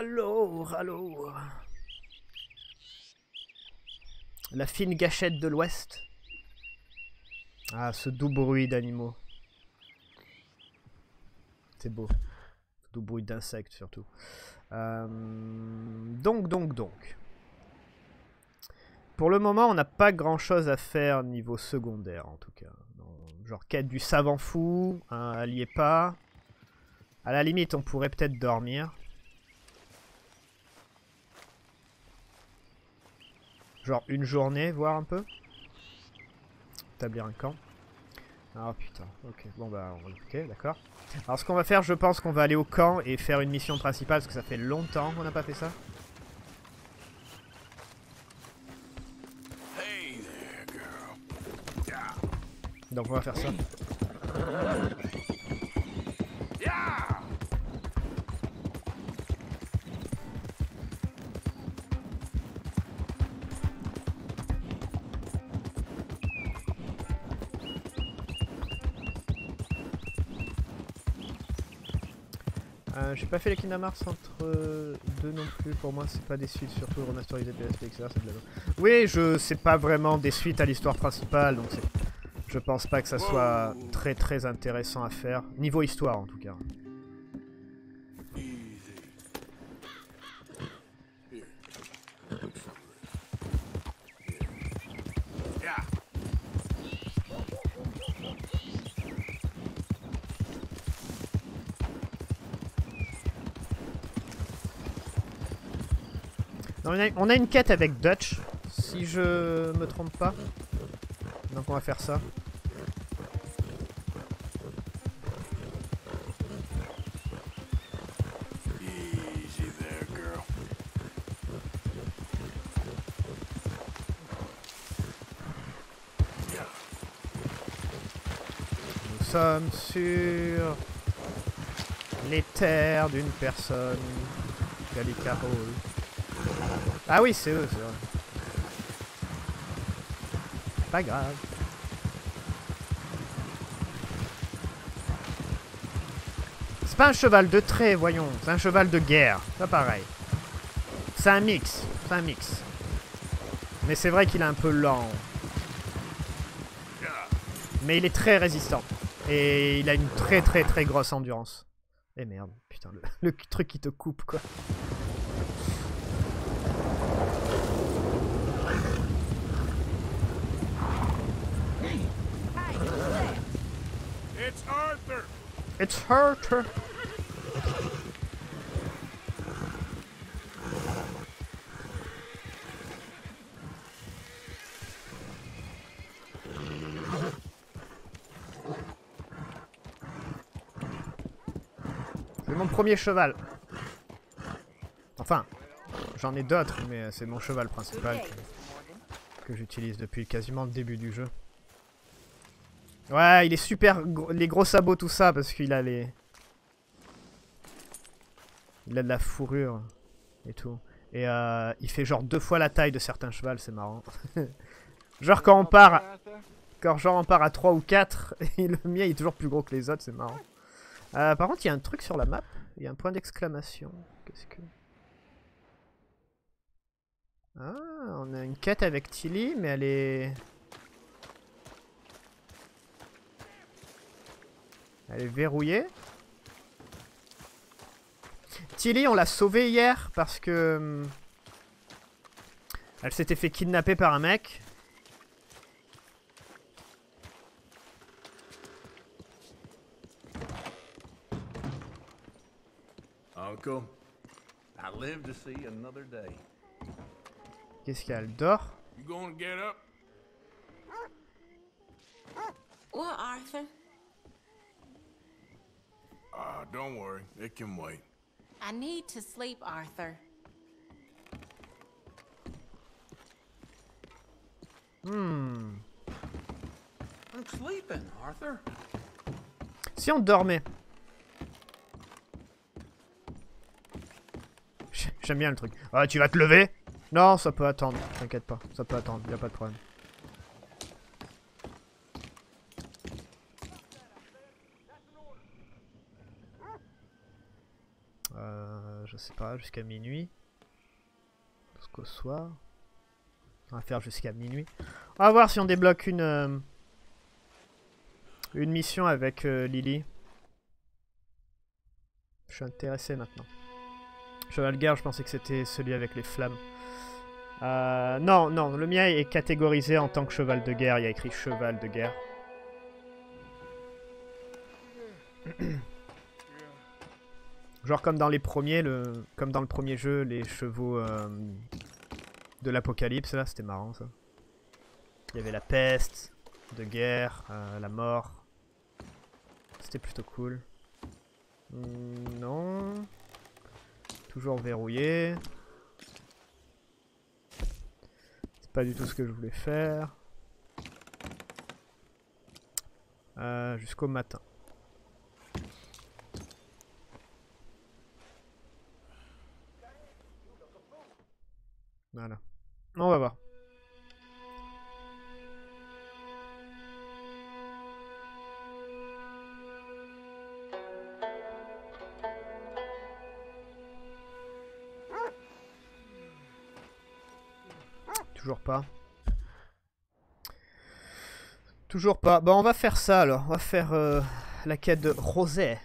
Alors, alors. La fine gâchette de l'Ouest. Ah, ce doux bruit d'animaux. C'est beau. Doux bruit d'insectes surtout. Euh, donc, donc, donc. Pour le moment, on n'a pas grand chose à faire niveau secondaire en tout cas. Genre quête du savant fou, un allié pas. À la limite, on pourrait peut-être dormir. Genre une journée, voir un peu. Établir un camp. Ah putain, ok, bon bah, ok, d'accord. Alors ce qu'on va faire, je pense qu'on va aller au camp et faire une mission principale, parce que ça fait longtemps qu'on n'a pas fait ça. Donc on va faire ça. Euh, J'ai pas fait les Kingdom entre euh, deux non plus, pour moi c'est pas des suites, surtout remasterisé PSP, etc. C'est de la... Oui, je sais pas vraiment des suites à l'histoire principale, donc je pense pas que ça soit très très intéressant à faire, niveau histoire en tout cas. On, a, une quête avec Dutch, si je me trompe pas. Donc on va faire ça. Nous sommes sur les terres d'une personne, Gallica Hall. Ah oui, c'est eux, c'est vrai. Pas grave. C'est pas un cheval de trait, voyons. C'est un cheval de guerre. Pas pareil. C'est un mix. C'est un mix. Mais c'est vrai qu'il est un peu lent. Mais il est très résistant. Et il a une très très très grosse endurance. Et eh merde, putain, le truc qui te coupe, quoi. C'est mon premier cheval. Enfin, j'en ai d'autres, mais c'est mon cheval principal que j'utilise depuis quasiment le début du jeu. Ouais, il est super... Les gros sabots, tout ça, parce qu'il a les... Il a de la fourrure et tout. Et euh, il fait genre deux fois la taille de certains chevals, c'est marrant. genre quand on part... Quand genre on part à 3 ou 4, et le mien est toujours plus gros que les autres, c'est marrant. Euh, par contre, il y a un truc sur la map. Il y a un point d'exclamation. Qu'est-ce que... Ah, on a une quête avec Tilly, mais elle est... Elle est verrouillée. Tilly, on l'a sauvée hier parce que... Hum, elle s'était fait kidnapper par un mec. Uncle, I live to see another day. Qu'est-ce qu'il y a Elle dort? You gonna get up? What, Arthur? Ah, don't worry. It can wait. I need to sleep, Arthur. Hmm. I'm sleeping, Arthur. Si on dormait. J'aime bien le truc. Ah, tu vas te lever? Non, ça peut attendre. T'inquiète pas, ça peut attendre, y a pas de problème. je sais jusqu'à minuit. Jusqu'au soir. On va faire jusqu'à minuit. On va voir si on débloque une... euh, une mission avec euh, Lily. Je suis intéressé maintenant. Cheval de guerre, je pensais que c'était celui avec les flammes. Euh, non, non, le mien est catégorisé en tant que cheval de guerre. Il y a écrit cheval de guerre. Genre comme dans les premiers, le, comme dans le premier jeu, les chevaux euh, de l'apocalypse, là, c'était marrant ça. Il y avait la peste, de guerre, euh, la mort. C'était plutôt cool. Hmm, non. Toujours verrouillé. C'est pas du tout ce que je voulais faire. Euh, Jusqu'au matin. Voilà. On va voir. Toujours pas. Toujours pas. Bon, on va faire ça alors. On va faire euh, la quête de Rosé.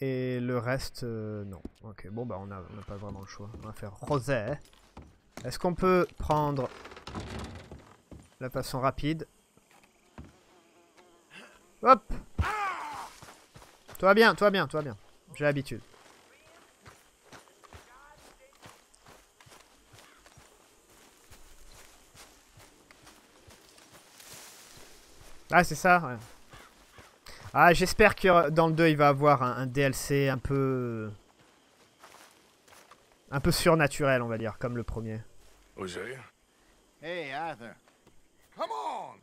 Et le reste, euh, non. Ok, bon, bah on n'a on a pas vraiment le choix. On va faire Rosé. Est-ce qu'on peut prendre la façon rapide? Hop Toi bien, toi bien, toi bien. J'ai l'habitude. Ah, c'est ça, ouais. Ah, j'espère que dans le 2, il va avoir un, un DLC un peu... Un peu surnaturel, on va dire, comme le premier. Hosea? Hey, Arthur. Come on!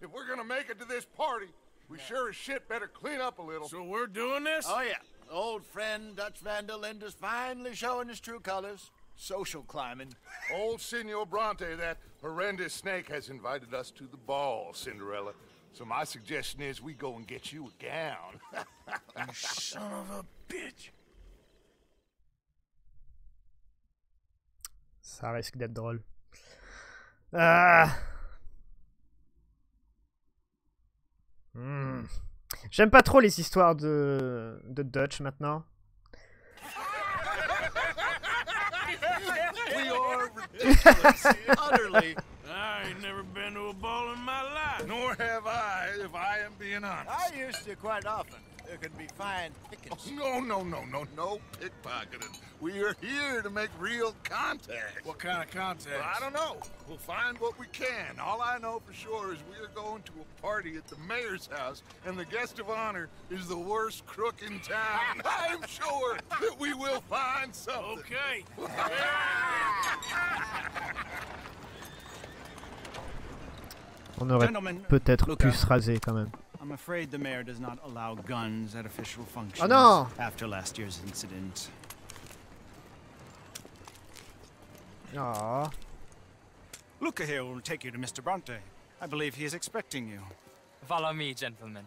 If we're gonna make it to this party, we sure as shit better clean up a little. So we're doing this? Oh, yeah. Old friend Dutch Van der Linde's finally showing his true colors. Social climbing. Old Senor Bronte, that horrendous snake, has invited us to the ball, Cinderella. So my suggestion is we go and get you a gown. Son of a bitch. Ça risque d'être drôle. Ah. Hmm. J'aime pas trop les histoires de, de Dutch maintenant. We are ridiculous. Utterly. I ain't never been to a ball in my life. Nor have I, if I am being honest. I used to quite often. There could be fine pickings. No, no, no, no, no pickpocketing. We are here to make real contact. What kind of contact? Well, I don't know. We'll find what we can. All I know for sure is we are going to a party at the mayor's house, and the guest of honor is the worst crook in town. I'm sure that we will find something. Okay. On aurait Gentlemen, peut-être pu se raser quand même. I'm afraid the mayor does not allow guns at official functions Oh no! after last year's incident. Luca here will take you to Mr. Bronte. I believe he is expecting you. Follow me, gentlemen.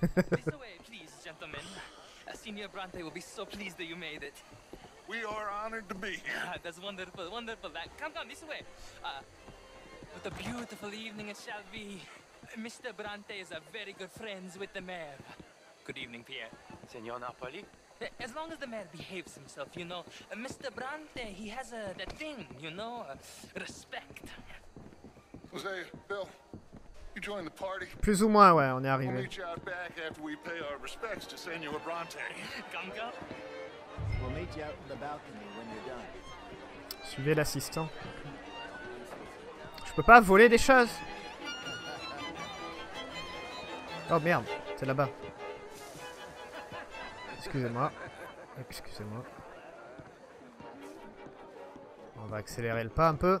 this way, please, gentlemen. Senior Bronte will be so pleased that you made it. We are honored to be here. Ah, that's wonderful, wonderful. Come, come, this way. Uh, what a beautiful evening it shall be. Mr. Bronte is a very good friends with the mayor. Good evening, Pierre. Senor Napoli? Uh, As long as the mayor behaves himself, you know. Uh, Mr. Bronte, he has a that thing, you know, uh, respect. Jose, Bill, you join the party. Plus ou moins, ouais, on est We'll arrivé. meet you out back after we pay our respects to Senor Bronte. Come, come. Suivez l'assistant. Je peux pas voler des choses Oh merde, c'est là-bas. Excusez-moi. Excusez-moi. On va accélérer le pas un peu.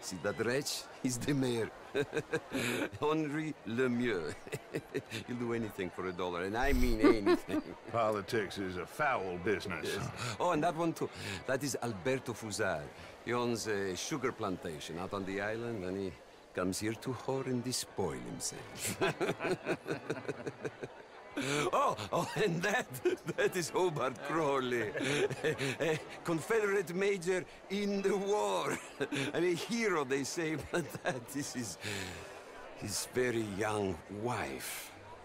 See that wretch? He's the mayor. Henri Lemieux. He'll do anything for a dollar, and I mean anything. Politics is a foul business. oh, and that one too. That is Alberto Fusar. He owns a sugar plantation out on the island, and he comes here to whore and despoil himself. Oh, oh, and that, that is Hobart Crawley, a Confederate major in the war. and a hero, they say, but that is his, his very young wife.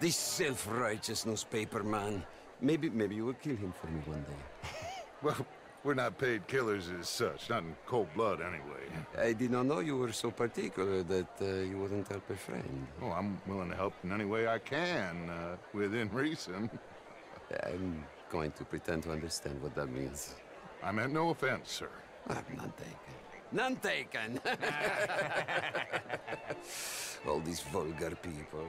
this self-righteous newspaper man. Maybe, maybe you will kill him for me one day. Well, we're not paid killers as such, not in cold blood anyway. I did not know you were so particular that uh, you wouldn't help a friend. Oh, I'm willing to help in any way I can, uh, within reason. I'm going to pretend to understand what that means. I meant no offense, sir. Ah, none taken. None taken. All these vulgar people.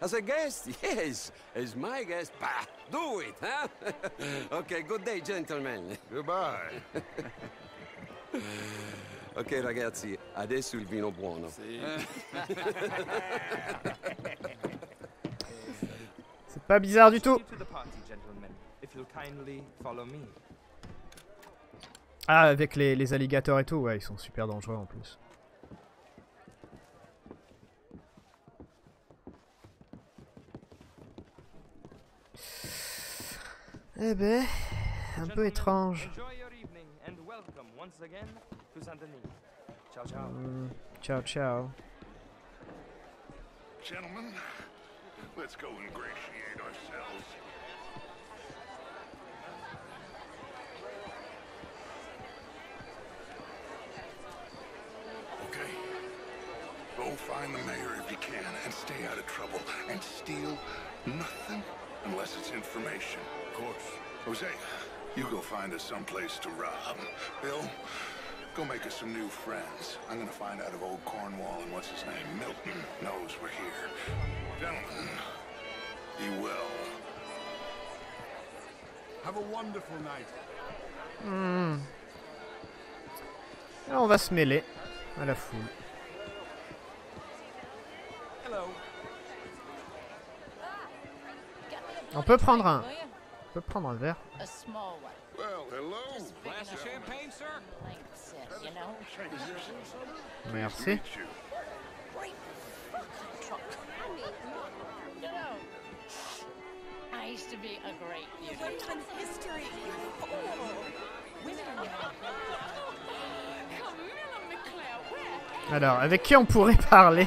as a guest, yes, as my guest, bah, do it, huh? okay, good day, gentlemen. Goodbye. Ok, ragazzi, adesso il vino buono. C'est pas bizarre du tout. To the party, gentlemen, if you'll kindly follow me. Ah, avec les, les alligators et tout, ouais, ils sont super dangereux en plus. Eh ben, un peu étrange. Enjoy your evening and welcome once again to Saint-Denis. Ciao, ciao. Hmm, ciao, ciao. Gentlemen, let's go ingratiate ourselves. Okay. Go find the mayor if you can and stay out of trouble. And steal nothing unless it's information. Of course. Jose, you go find us someplace to rob. Bill, go make us some new friends. I'm gonna find out if old Cornwall and what's his name, Milton, knows we're here. Gentlemen, be well. Have a wonderful night. Alors, on va se mêler à la foule. Hello. On peut prendre un, on peut prendre un verre. A small one. Well, hello. Just big enough champagne, sir? for Like sit, you know? Merci. Great fucking truck. I mean, you know. I used to be a great beauty. Women's history. Oh, women Camilla McLeod, where? Alors, avec qui on pourrait parler?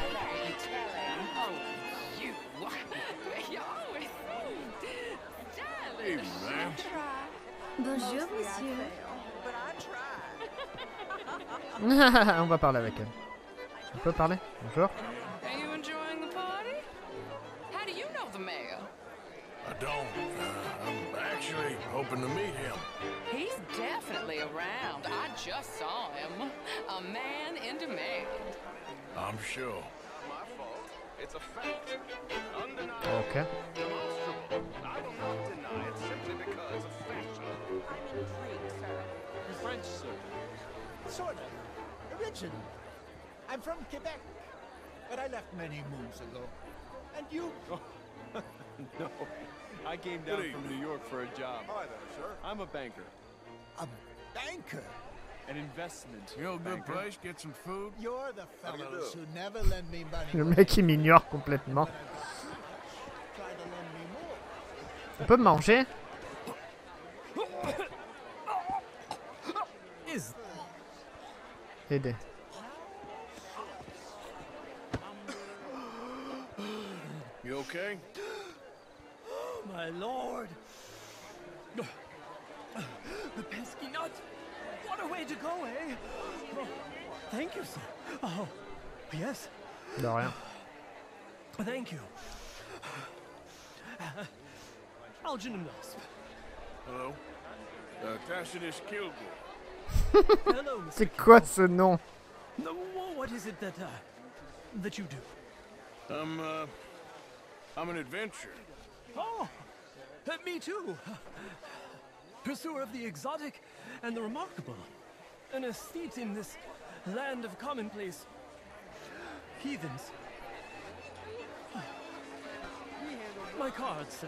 On va parler avec elle. On peut parler Bonjour. Are you enjoying the party? How do you know the mayor? I don't. I'm actually hoping to meet him. He's definitely around. I just saw him. A man in demand. I'm sure. My fault. It's a fact. Undeniable. Ok. Demonstrable. I will not deny it simply because of fashion. I'm intrigued, sir. You're French, sir. Sort of. Original. I'm from Quebec, but I left many moons ago. And you? No. I came down from New York for a job. Hi there, sir. I'm a banker. A banker? An investment. You know a good place, get some food? You're the fellows who never lend me money. Le mec il m'ignore complètement. try to lend me more. On peut manger? Aider. You okay? my lord. The pesky nut. What a way to go, eh? Oh, thank you, sir. Oh, yes. De rien. Thank you. Algernon Wasp. Hello? Uh, Tacitus Kilgore. Hello, C'est quoi ce nom what is it that uh, that you do? I'm, uh, I'm an adventurer. Oh, uh, me too. Pursuer of the exotic and the remarkable. An aesthete in this land of commonplace heathens. My card, sir.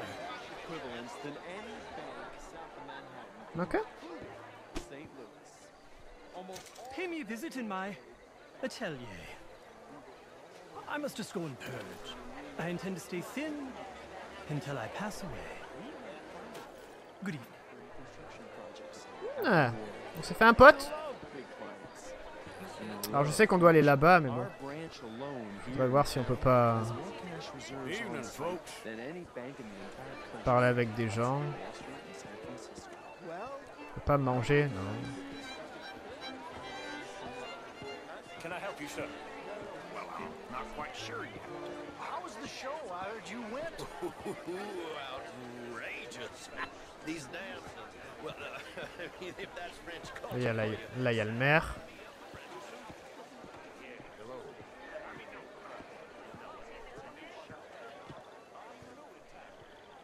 Equivalents than any bank south of Manhattan, Ok. Pay me a visit in my atelier. I must just go and purge. I intend to stay thin until I pass away. Good evening. Ah, on s'est fait un pote Alors je sais qu'on doit aller là-bas, mais bon. On va voir si on peut pas parler avec des gens. On peut pas manger, non. You, sir? Well, I'm not quite sure yet. how was the show? I heard you went? outrageous. These dances. Well, uh, I mean, if that's French Là, culture. il y a, là, là, il y a le maire.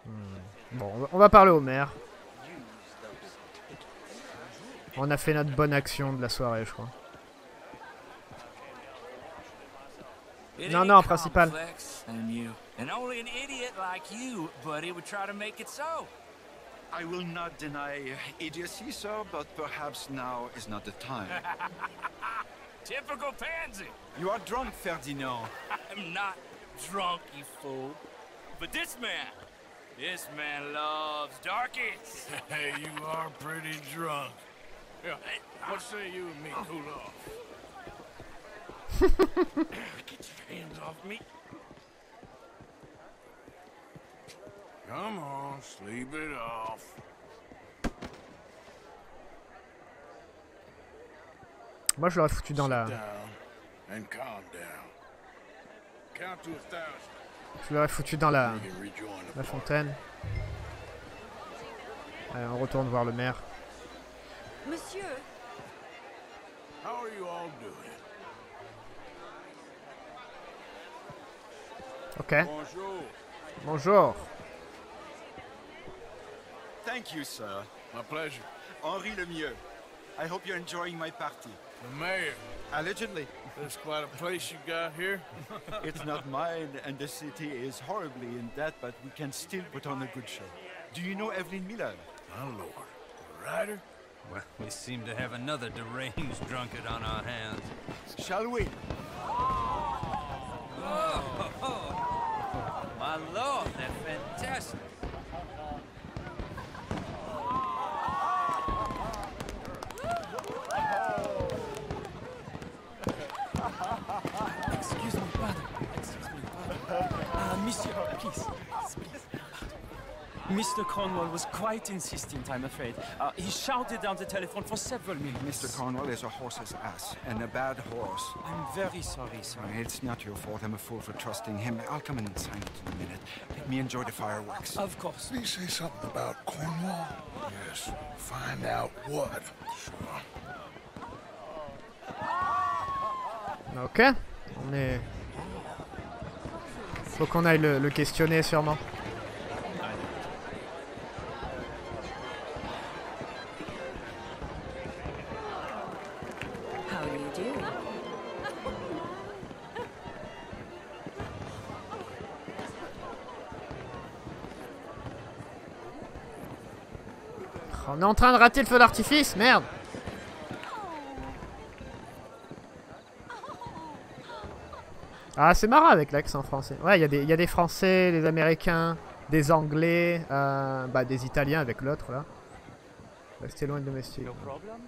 Hmm. Bon, on va- on va parler au maire. On a fait notre bonne action de la soirée, je crois. Non, ain't non, principal. And you, only an idiot like you, buddy, would try to make it so. I will not deny idiocy, sir, but perhaps now is not the time. Typical pansy. you are drunk, Ferdinand. I'm not drunk, you fool. But this man, this man loves darkies. Hey, you are pretty drunk. Yeah, what say you and me cool off? Get your hands off me. Come on, sleep it off. Moi, je l'aurais foutu dans la, je l'aurais foutu dans la, la fontaine. Allez, on retourne voir le maire. Monsieur, How are you all doing? Ok. Bonjour. Bonjour. Thank you, sir. My pleasure. Henri Lemieux. I hope you're enjoying my party. The mayor. Allegedly. There's quite a place you got here. it's not mine, and the city is horribly in debt, but we can still put on a good show. Do you know Evelyn Miller? My lord. The writer? Well, we seem to have another deranged drunkard on our hands. Shall we? Oh, oh, oh. My lord, they're fantastic. Excuse me, brother. Excuse me, brother. Uh, monsieur, please. Please. Mr. Cornwall was quite insistent, I'm afraid. Uh, he shouted down the telephone for several minutes. Mr. Cornwall is a horse's ass, and a bad horse. I'm very sorry, sir. It's not your fault. I'm a fool for trusting him. I'll come in and sign it in a minute. Let me enjoy the fireworks. Of course. Did he say something about Cornwall? Yes. Find out what. Sure. Ok. On est... Faut qu'on aille le, le questionner sûrement. En train de rater le feu d'artifice, merde Ah, c'est marrant avec l'accent français. Ouais, il y, a des- il y a des Français, des Américains, des Anglais, euh, bah, des Italiens avec l'autre là. Restez loin de domestique. No problems?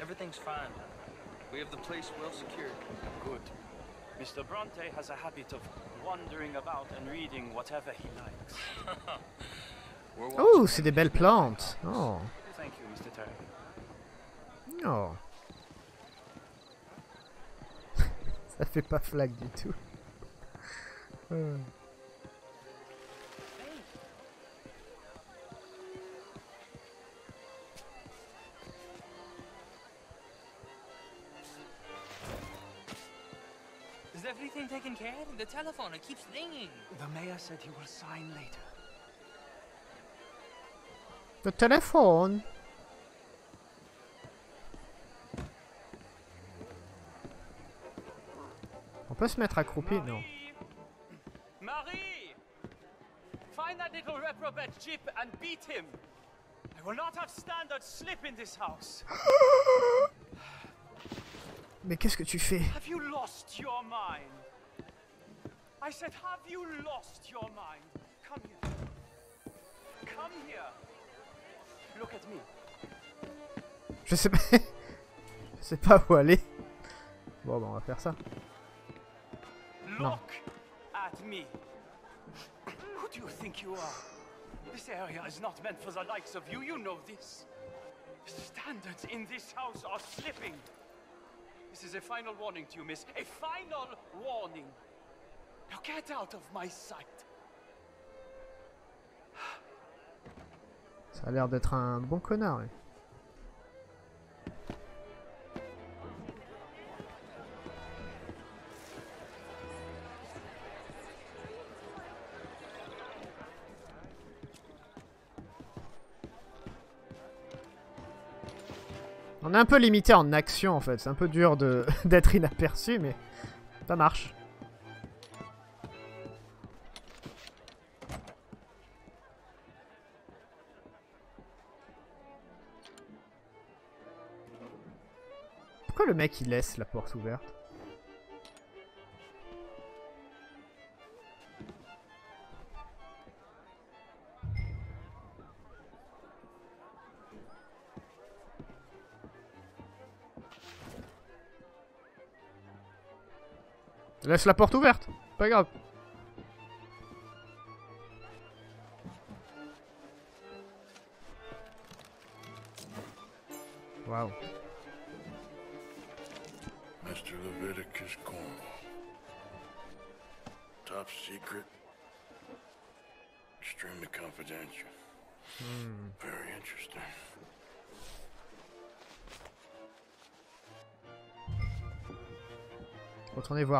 Everything's fine. We have the place well secured. Good. Mr. Bronte has a habit of wandering about and reading whatever he likes. Oh, c'est des belles plantes. Oh, Thank you, Mr. Terry. oh. Ça fait pas flag du tout. Euh. Is everything taken care of? The telephone, it keeps ringing. The mayor said he will sign later. Le téléphone. On peut se mettre accroupi Non? Marie! Find that little reprobate Jip and beat him. I will not have standard slip in this house. Mais qu'est-ce que tu fais? Have you lost your mind? I said, have you lost your mind? Come here. Come here. Look at me. Je sais pas. Je sais pas où aller. Bon, bah on va faire ça. Non. Look at me. Who do you think you are? This area is not meant for the likes of you. You know this. Standards in this house are slipping. This is a final warning to you, miss. A final warning. Now get out of my sight. A l'air d'être un bon connard. lui. On est un peu limité en action en fait, c'est un peu dur d'être inaperçu mais ça marche. Mec il laisse la porte ouverte Laisse la porte ouverte, pas grave.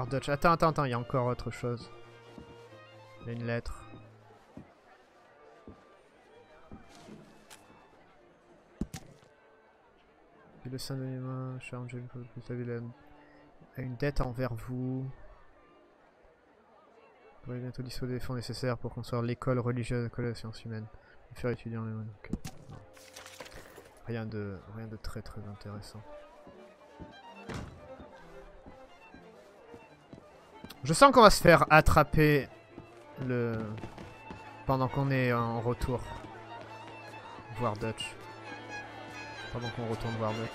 Attends, attends, attends, il y a encore autre chose. Il y a une lettre. Et le saint de mains, cher Angel, vous savez, la- une dette envers vous. Vous pourrez bientôt disposer des fonds nécessaires pour construire l'école religieuse de la sciences humaines. Et faire étudier en les ok. Non. Rien de, rien de très très intéressant. Je sens qu'on va se faire attraper le pendant qu'on est en retour voir Dutch. Pendant qu'on retourne voir Dutch.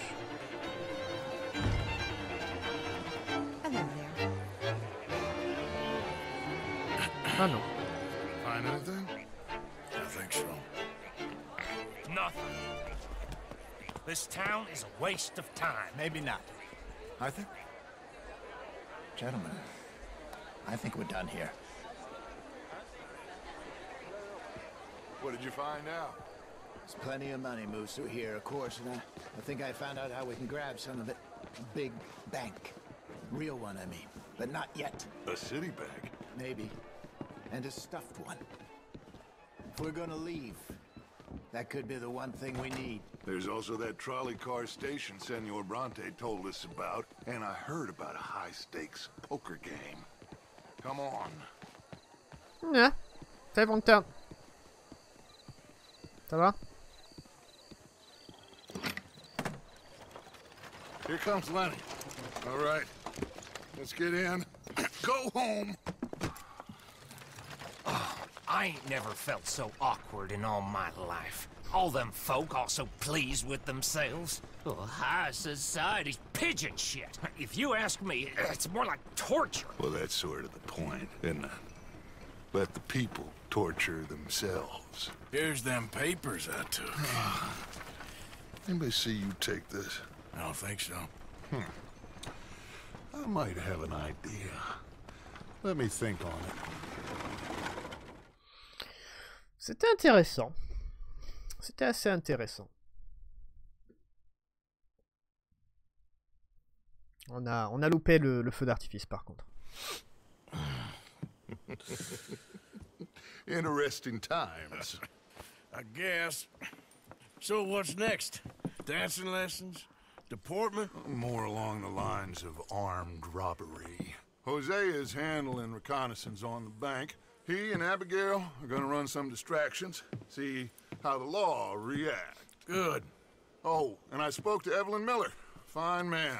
Ah non. This town is a waste of time. Maybe not. Arthur? Gentlemen, I think we're done here. What did you find out? There's plenty of money moves through here, of course, and I, I think I found out how we can grab some of it. A big bank. Real one, I mean. But not yet. A city bank? Maybe. And a stuffed one. If we're gonna leave, that could be the one thing we need. There's also that trolley car station Senor Bronte told us about, and I heard about a high-stakes poker game. Come on. Yeah. Très bon turn. Ça va Here comes Lenny. All right. Let's get in. Go home. Ah, I ain't never felt so awkward in all my life. All them folk all so pleased with themselves. Oh, high society's pigeon shit. If you ask me, it's more like torture. Well, that's sort of the point, isn't it? Let the people torture themselves. Here's them papers I took. Anybody see you take this? I don't think so. Hmm. I might have an idea. Let me think on it. C'était intéressant. C'était assez intéressant. On a, on a loupé le, le feu d'artifice par contre. Interesting times. I guess. So what's next? Dancing lessons? Deportment? More along the lines of armed robbery. Jose is handling reconnaissance on the bank. He and Abigail are gonna run some distractions, see how the law react. Good. Oh, and I spoke to Evelyn Miller. Fine man.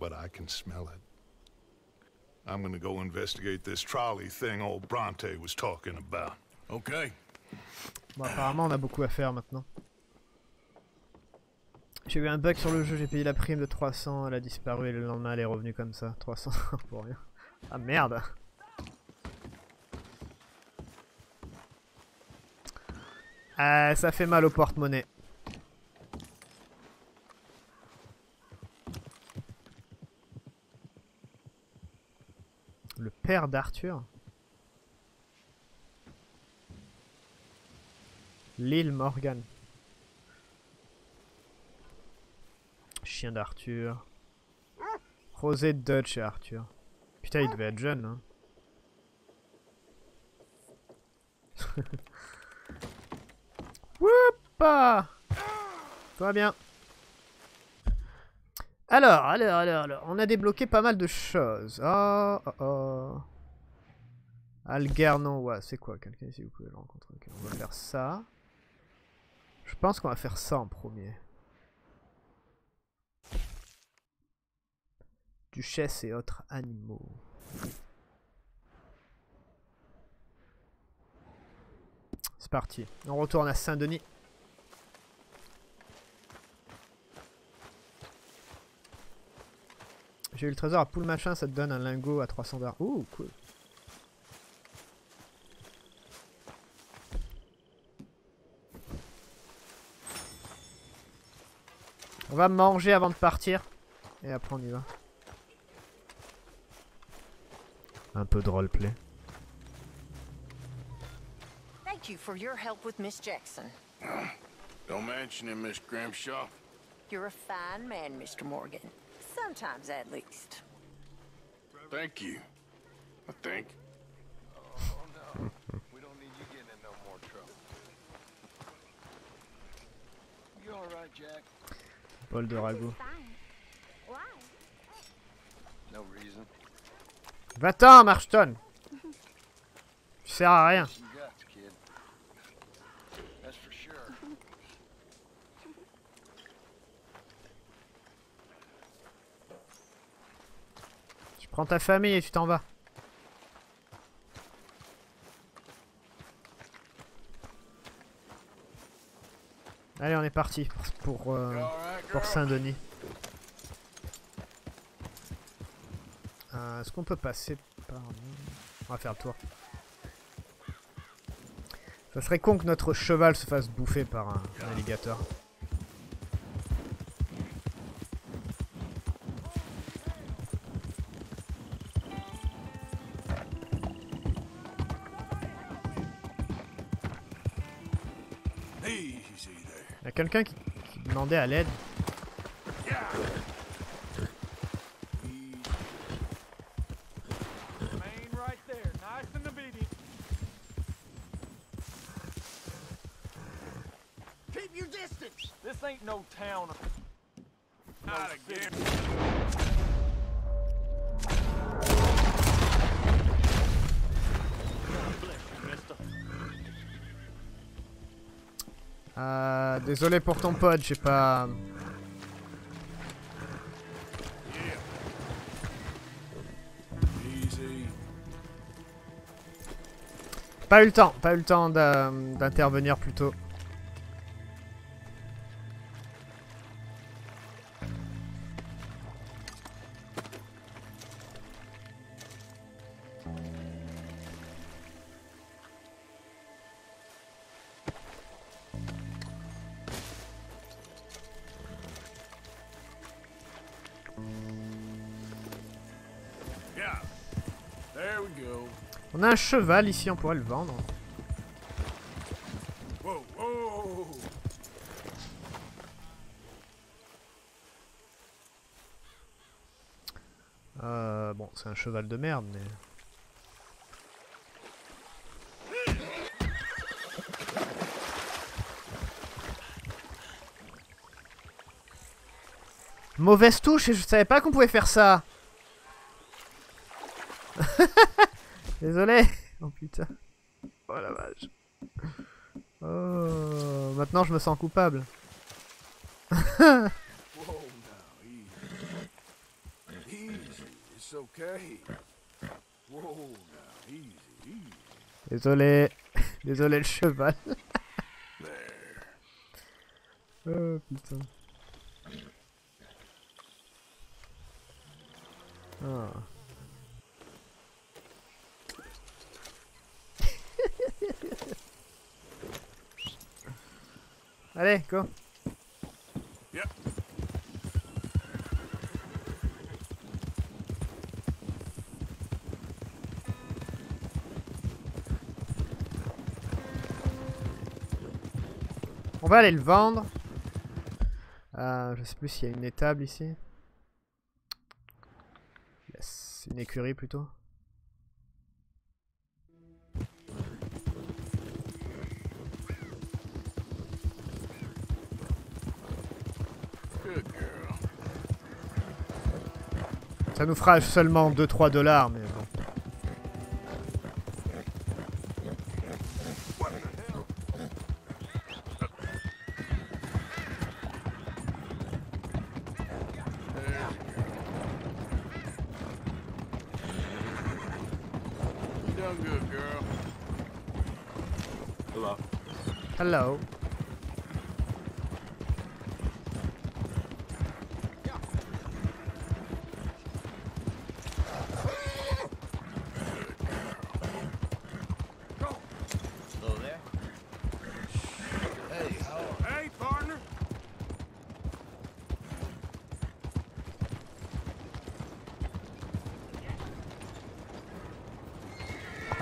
But I can smell it. I'm gonna go investigate this trolley thing old Bronte was talking about. Okay. Bon, apparemment, on a beaucoup à faire maintenant. J'ai eu un bug sur le jeu, j'ai payé la prime de 300, elle a disparu et le lendemain elle est revenue comme ça. 300 pour rien. Ah merde Ah, ça fait mal au porte-monnaie. Le père d'Arthur L'île Morgan. Chien d'Arthur. Rosé Dutch et Arthur. Putain, il devait être jeune, hein. Woupa Tout va bien. Alors, alors, alors, alors, on a débloqué pas mal de choses. Oh, oh, oh. Algernon, ouais, c'est quoi? Quelqu'un si vous pouvez le rencontrer. Ok, on va faire ça. Je pense qu'on va faire ça en premier. Duchesse et autres animaux. C'est parti. On retourne à Saint-Denis. J'ai eu le trésor à poule machin, ça te donne un lingot à 300 dollars. Ouh, cool. On va manger avant de partir. Et après on y va. Un peu de roleplay. Thank you for your help with Miss Jackson. Don't mention it, Miss Grimshaw. You're a fine man, Mr. Morgan. Sometimes, at least. Thank you. I think. We don't need you getting in no more trouble. You all right, Jack? Bol de. No reason. Va-t'en, Marston Tu sers à rien. Some guts, kid. That's for sure. Prends ta famille et tu t'en vas. Allez, on est parti pour, euh, Saint-Denis. Euh, Est-ce qu'on peut passer par... On va faire le tour. Ça serait con que notre cheval se fasse bouffer par un, un alligator. Quelqu'un qui, demandait à l'aide. Désolé pour ton pote, j'ai pas... Pas eu le temps, pas eu le temps d'intervenir plus tôt. There we go. On a un cheval ici, on pourrait le vendre. Whoa, whoa. Euh, bon, c'est un cheval de merde, mais... Mauvaise touche et je savais pas qu'on pouvait faire ça. Désolé. Oh putain. Oh la vache. Oh, maintenant je me sens coupable. Désolé. Désolé le cheval. Oh putain. Va aller le vendre. Euh, je sais plus s'il y a une étable ici. Yes, une écurie plutôt. Ça nous fera seulement 2-3 dollars, mais bon. You done good, girl. Hello.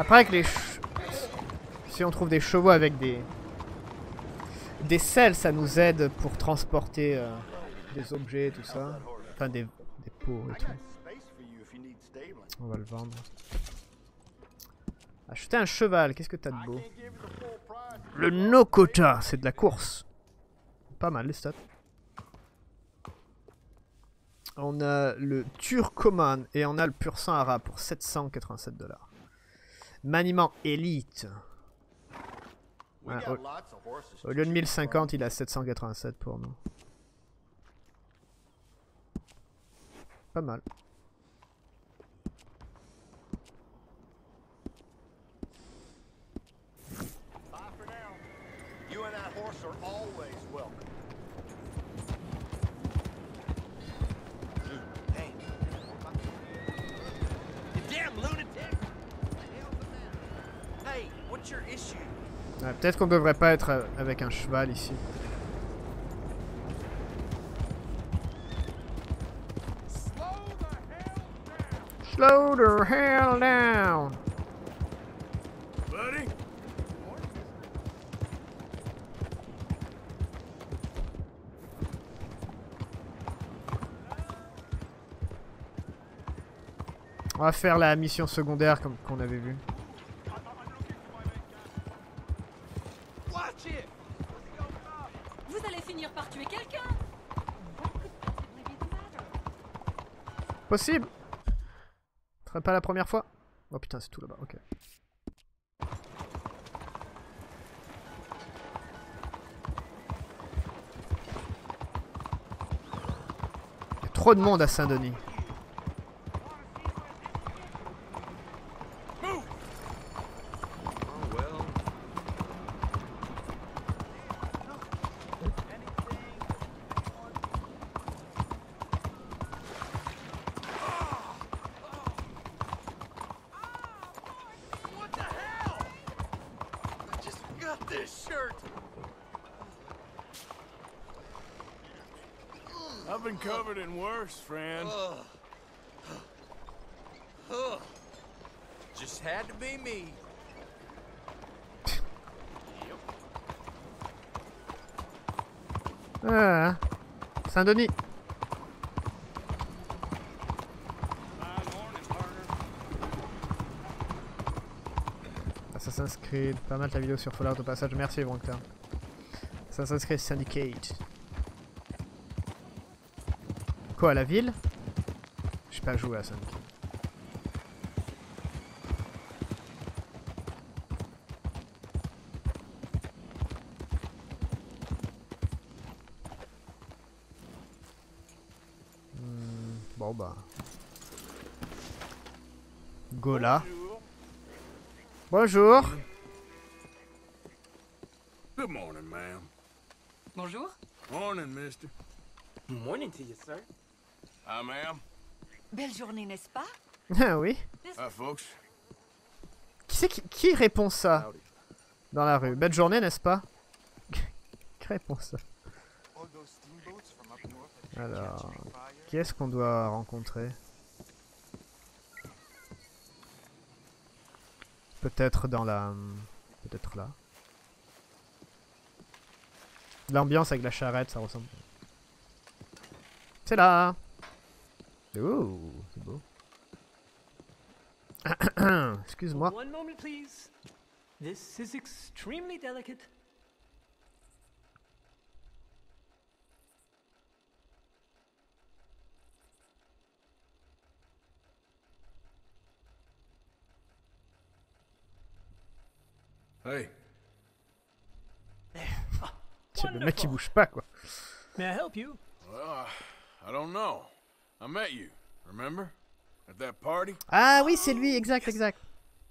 Après, avec les... Si on trouve des chevaux avec des... Des selles, ça nous aide pour transporter euh, des objets, tout ça. Enfin, des, des pots et tout. On va le vendre. Acheter un cheval, qu'est-ce que t'as de beau? Le Nokota, c'est de la course. Pas mal les stats. On a le Turcoman et on a le pur sang arabe pour 787 dollars. Maniement élite. Ouais, au, horses. au lieu de 1050, il a 787 pour nous. Pas mal. Peut-être qu'on devrait pas être euh, avec un cheval ici. Slow the hell down. Buddy? On va faire la mission secondaire comme qu'on avait vu. Vous allez finir par tuer quelqu'un Possible Ce serait pas la première fois Oh putain, c'est tout là-bas, ok. Il trop de monde à Saint-Denis. What the hell? I just got this shirt. I've been covered in worse, friend. Ugh. Just had to be me. Ah, Saint-Denis. Assassin's Creed, pas mal ta vidéo sur Fallout au passage, merci Broncler. Assassin's Creed Syndicate. Quoi, la ville? J'ai pas joué à Syndicate. Hmm, bon bah. Gola. Bonjour. Good morning, ma'am. Bonjour. Morning, mister. Morning to you, sir. Hi, ma'am? Belle journée, n'est-ce pas? Ah oui. Hi, folks. Qui c'est qui, qui répond ça? Dans la rue Belle journée, n'est-ce pas? Qui répond ça? Alors, qui est-ce qu'on doit rencontrer? Peut-être dans la... Peut-être là. L'ambiance avec la charrette, ça ressemble. C'est là Ouh, c'est beau. Excuse-moi. One moment, please. This is extremely delicate. Hey. C'est le mec qui bouge pas, quoi. May I help you? Well, I don't know. I met you, remember? At that party? Ah oui, c'est lui, exact, exact.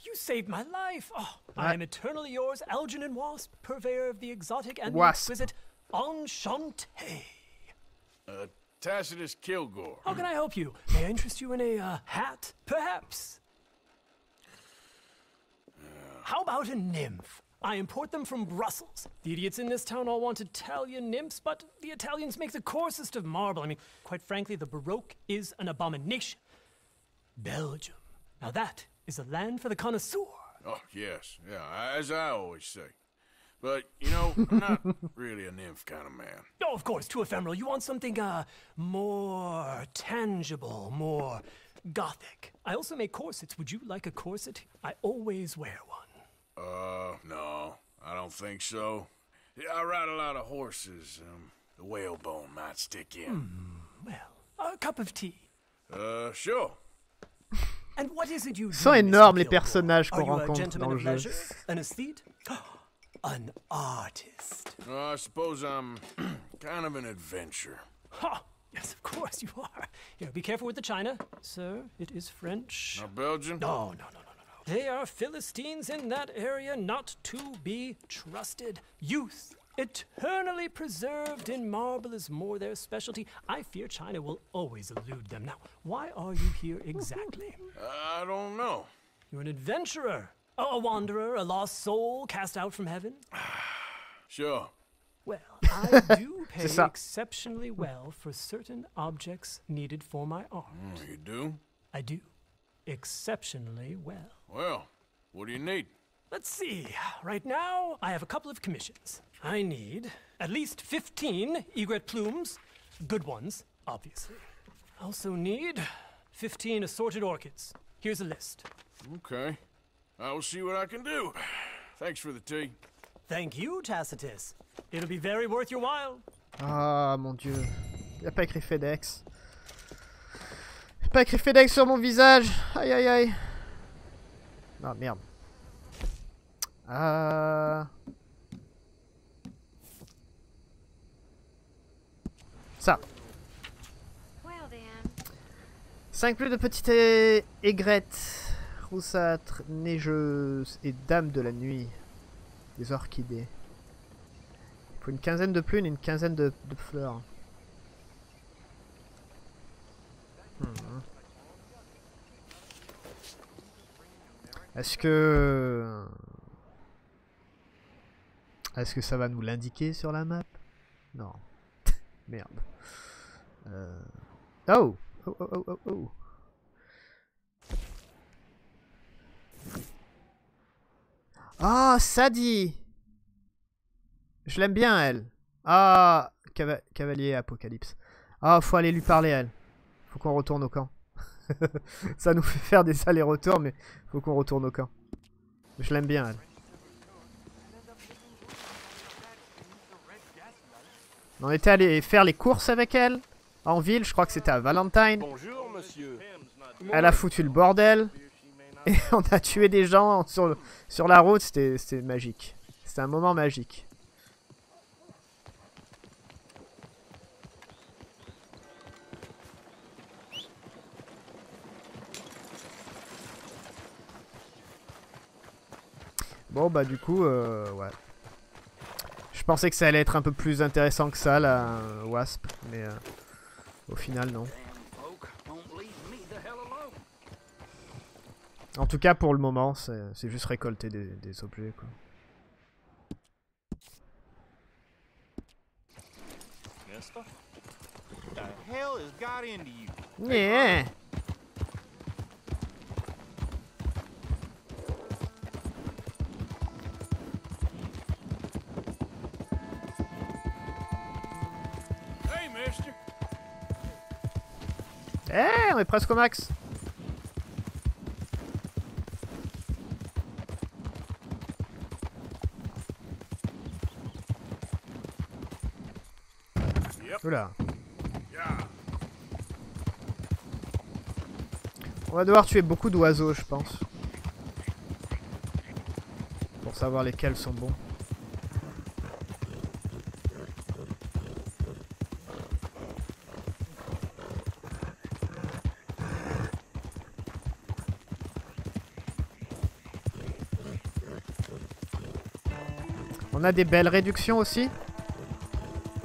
You saved my life. Oh, I am eternally yours, Algernon Wasp, purveyor of the exotic and the Wasp. exquisite. Enchanté. Uh, Tacitus Kilgore. How can I help you? May I interest you in a uh, hat, perhaps? How about a nymph? I import them from Brussels. The idiots in this town all want Italian nymphs, but the Italians make the coarsest of marble. I mean, quite frankly, the Baroque is an abomination. Belgium. Now that is a land for the connoisseur. Oh, yes. Yeah, as I always say. But, you know, I'm not really a nymph kind of man. Oh, of course, too ephemeral. You want something, uh, more tangible, more gothic. I also make corsets. Would you like a corset? I always wear one. Uh, no, I don't think so. Yeah, I ride a lot of horses. Um, the whalebone might stick in. Well, a cup of tea. Uh, sure. And what is it you do? Ils sont Mr. énormes les Kilgore? personnages Are qu'on you a rencontre gentleman dans le of jeu. leisure? An aesthete? An artist. Uh, I suppose I'm kind of an adventurer. Ha! Yes, of course you are. Here, be careful with the china, sir. It is French. Not Belgian? No, no, no. They are Philistines in that area, not to be trusted. Youth, eternally preserved in marble, is more their specialty. I fear China will always elude them. Now, why are you here exactly? I don't know. You're an adventurer. A, a wanderer, a lost soul cast out from heaven? Sure. Well, I do pay exceptionally well for certain objects needed for my art. Mm, you do? I do. Exceptionally well. Well, what do you need? Let's see. Right now, I have a couple of commissions. I need at least 15 egret plumes, good ones, obviously. I also need 15 assorted orchids. Here's a list. Okay. I will see what I can do. Thanks for the tea. Thank you, Tacitus. It'll be very worth your while. Ah mon dieu. Il a pas écrit FedEx. Il a pas écrit FedEx sur mon visage. Aïe aïe aïe. Ah merde. Ah. Ça. Well then. 5 plus de petites aigrettes roussâtres, neigeuses et dames de la nuit. Des orchidées. Il faut une quinzaine de plumes et une quinzaine de, fleurs. Mhm. Est-ce que... Est-ce que ça va nous l'indiquer sur la map? Non. Merde. Euh... Oh Oh oh oh oh oh Ah, Sadie Je l'aime bien, elle. Ah, cava- Cavalier Apocalypse. Ah, faut aller lui parler, elle. Faut qu'on retourne au camp. Ça nous fait faire des allers-retours, mais faut qu'on retourne au camp. Je l'aime bien, elle. On était allé faire les courses avec elle, en ville, je crois que c'était à Valentine. Bonjour, monsieur. Elle a foutu le bordel. Et on a tué des gens sur, sur la route. C'était c'était magique. C'était un moment magique. Bon bah du coup, euh, ouais. Je pensais que ça allait être un peu plus intéressant que ça, la euh, Wasp, mais euh, au final non. En tout cas, pour le moment, c'est juste récolter des, des objets, quoi. Yeah. On est presque au max. Oula. On va devoir tuer beaucoup d'oiseaux, je pense. Pour savoir lesquels sont bons. Des belles réductions aussi.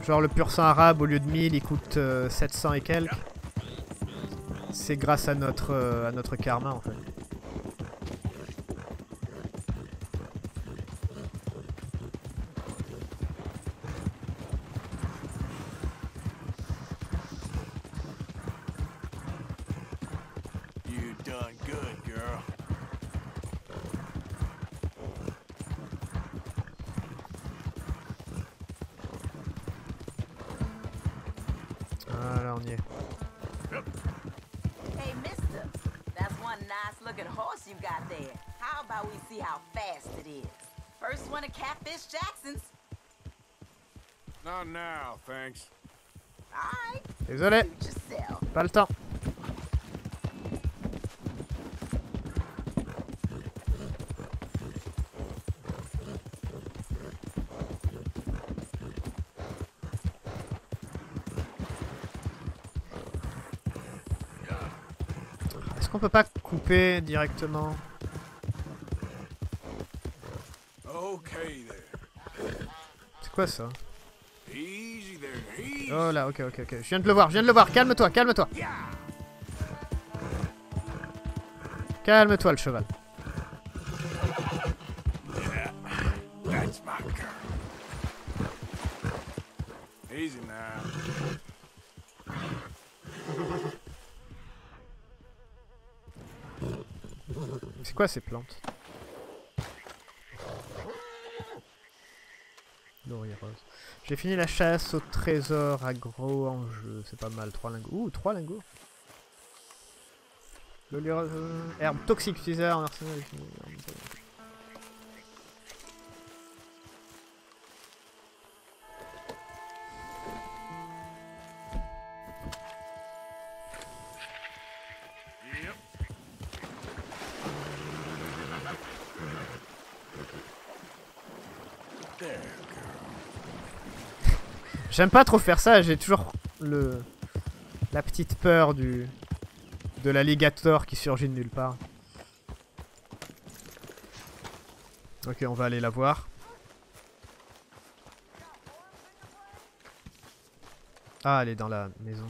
Genre le pur sang arabe au lieu de 1000 il coûte euh, 700 et quelques. C'est grâce à notre, euh, à notre karma en fait. Got there. How about we see how fast it is? First one at Catfish Jackson's. Not now, thanks. Alright. Désolé. Suit. Pas le temps. Est-ce qu'on peut pas couper directement. C'est quoi ça? Oh là, ok, ok, ok. Je viens de le voir, je viens de le voir. Calme-toi, calme-toi. Calme-toi, le cheval. Ces plantes. J'ai fini la chasse au trésor à gros enjeu. C'est pas mal, 3 lingots. Ouh, 3 lingots. Rose, euh, herbe toxique en arsenal. J'aime pas trop faire ça, j'ai toujours le la petite peur du de l'alligator qui surgit de nulle part. Ok, on va aller la voir. Ah, elle est dans la maison.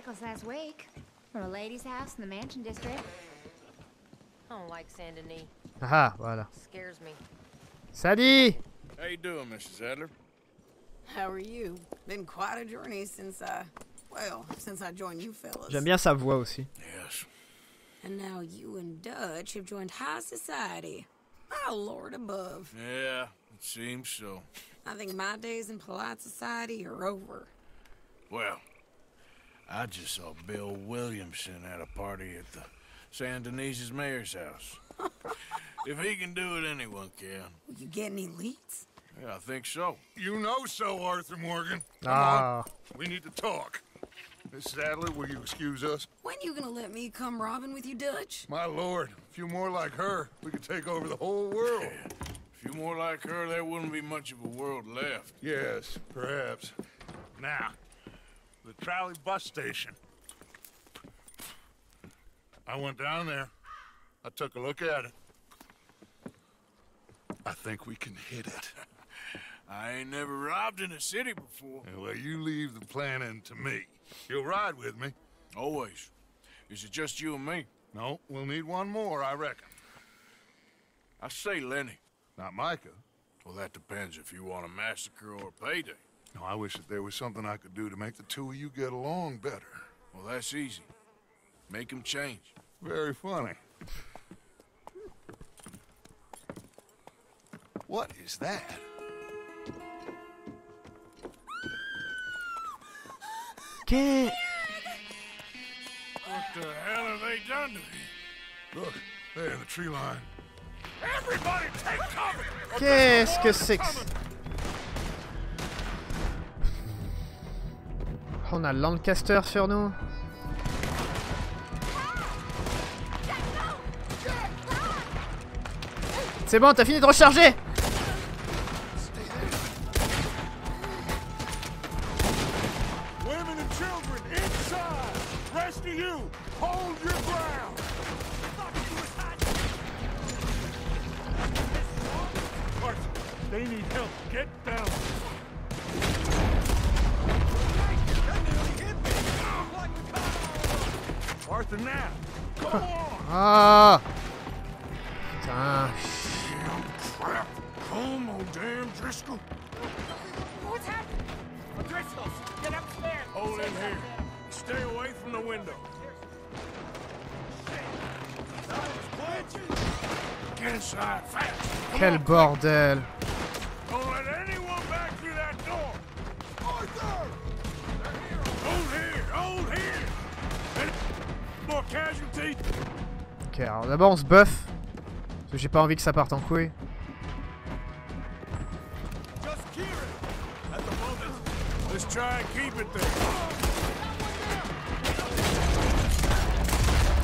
Necklace last week from a lady's house in the Mansion District. I don't like Saint Denis. Ah, voilà. Scares me. Sadie How you doing, Mrs. Adler? How are you? Been quite a journey since I, well, since I joined you fellas. J'aime bien sa voix aussi. Yes. And now you and Dutch have joined high society. My lord above. Yeah, it seems so. I think my days in polite society are over. Well, I just saw Bill Williamson at a party at the San Denise's mayor's house. if he can do it, anyone can. Will you get any leads? Yeah, I think so. You know so, Arthur Morgan. Ah. on. We need to talk. Mrs. Adler, will you excuse us? When you gonna let me come robbing with you, Dutch? My lord, a few more like her, we could take over the whole world. A few more like her, there wouldn't be much of a world left. Yes, perhaps. Now, the trolley bus station. I went down there. I took a look at it. I think we can hit it. I ain't never robbed in a city before. Well, you leave the planning to me. You'll ride with me. Always. Is it just you and me? No, we'll need one more, I reckon. I say Lenny. Not Micah. Well, that depends if you want a massacre or a payday. No, I wish that there was something I could do to make the two of you get along better. Well, that's easy. Make 'em change. Very funny. What is that? Que- What the hell have they done to me? Look, there in the tree line. Everybody take cover! Qu'est-ce que c'est que... On a Lancaster sur nous. C'est bon, t'as fini de recharger. They need help. Arthur, now! Go on! Ah Putain. Crap! Come on, damn Driscoll! What's happening? Driscoll's, get upstairs. Hold in here. Stay away from the window. Get inside fast. Quel bordel Don't let anyone back through that door. Arthur! Hold here, hold here. Ok, alors d'abord on se buff. Parce que j'ai pas envie que ça parte en couille.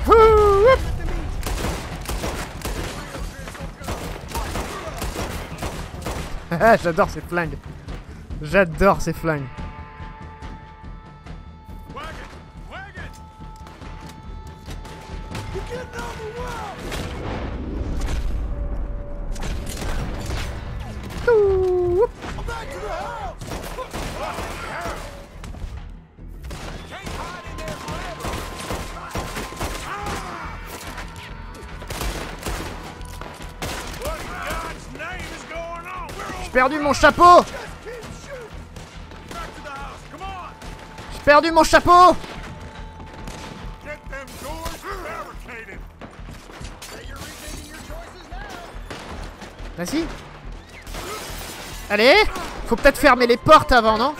J'adore ces flingues. J'adore ces flingues. mon chapeau. J'ai perdu mon chapeau. Vas-y. Allez Faut peut-être fermer les portes avant, non?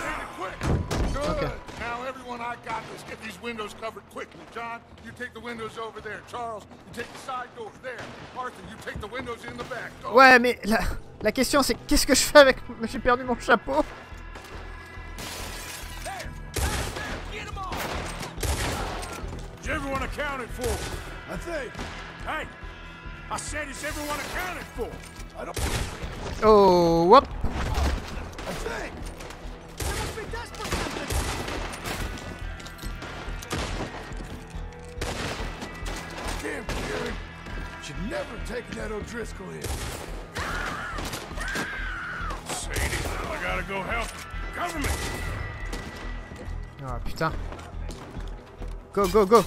Ouais, mais là la question c'est qu'est-ce que je fais avec... J'ai perdu mon chapeau? Is everyone accounted for? I think. Hey, I said, is everyone accounted for? I don't. Oh, whoop I think. Damn, Kieran. Should never have taken that O'Driscoll in. Ah putain Go, go, go.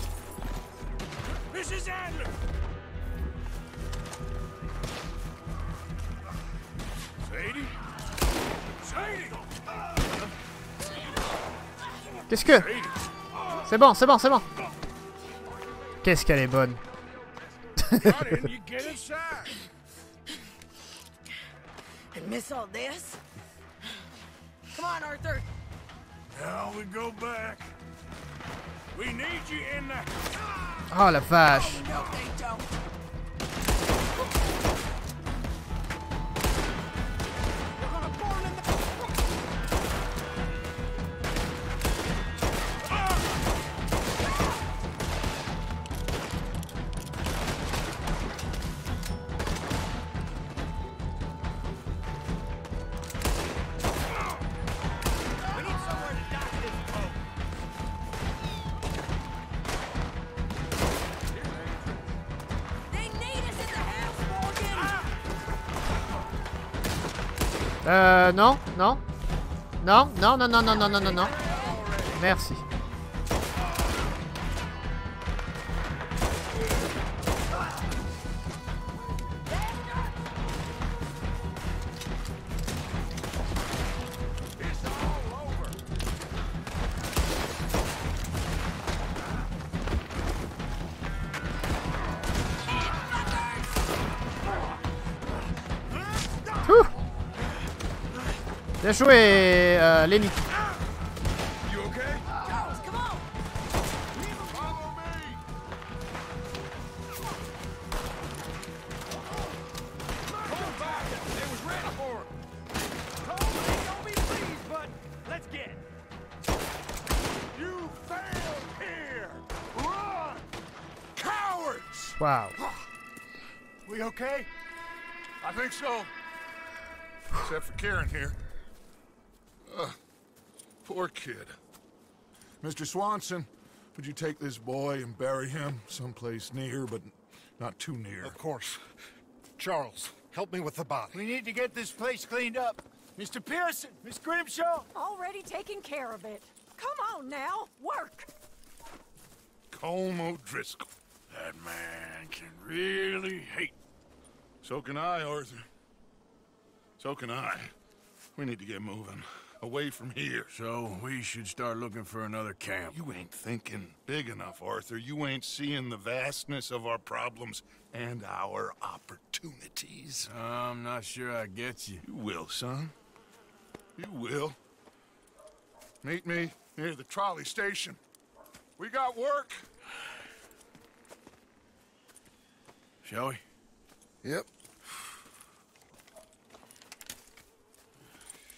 Qu'est-ce que? C'est bon, c'est bon, c'est bon Qu'est-ce qu'elle est bonne miss all this? Come on, Arthur. Now we go back. We need you in the. Oh la vache No, Euh, non, non. Non, non, non, non, non, non, non, non, non. Merci Bien joué, euh, Lenny. Mr. Swanson, would you take this boy and bury him someplace near, but not too near? Of course. Charles, help me with the body. We need to get this place cleaned up. Mr. Pearson, Miss Grimshaw. Already taking care of it. Come on now, work. Colm O'Driscoll. That man can really hate. So can I, Arthur. So can I. We need to get moving. Away from here. So we should start looking for another camp. You ain't thinking big enough, Arthur. You ain't seeing the vastness of our problems and our opportunities. I'm not sure I get you. You will, son. You will. Meet me near the trolley station. We got work. Shall we? Yep.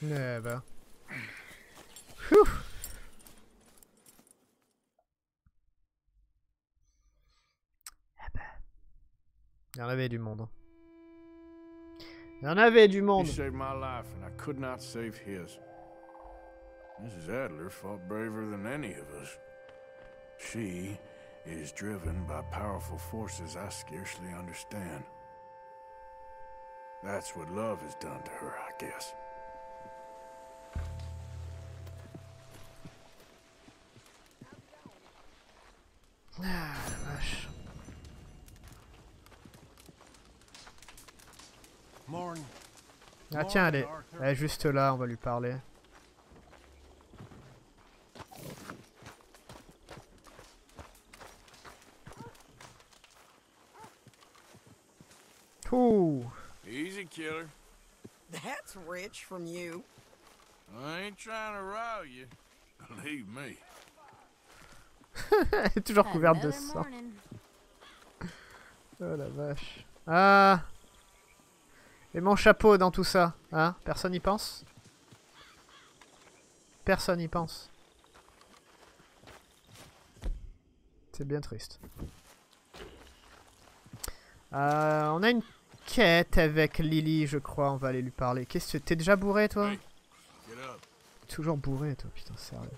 Eh ben. Il y en avait du monde. Il y en avait du He monde. saved my life, and I could not save his. Mrs. Adler fought braver than any of us. She is driven by powerful forces I scarcely understand. That's what love has done to her, I guess. Ah, Masz. Ah tiens, elle est, elle est juste là, on va lui parler. Ooh. Easy, killer. That's rich from you. I ain't trying to row you. Believe me. Elle est toujours couverte de sang. Oh la vache. Ah Et mon chapeau dans tout ça, hein? Personne n'y pense? Personne n'y pense. C'est bien triste. Euh, on a une quête avec Lily, je crois. On va aller lui parler. Qu'est-ce que t'es déjà bourré, toi? Toujours bourré, toi. Putain, sérieux.